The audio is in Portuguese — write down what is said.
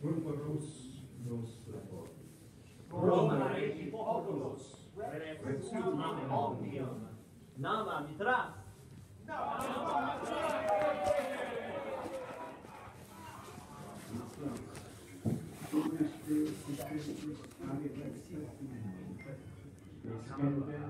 Corporus nos report. Roma regi populus, refutum omnium, nama mitras. Holy Spirit, thank you.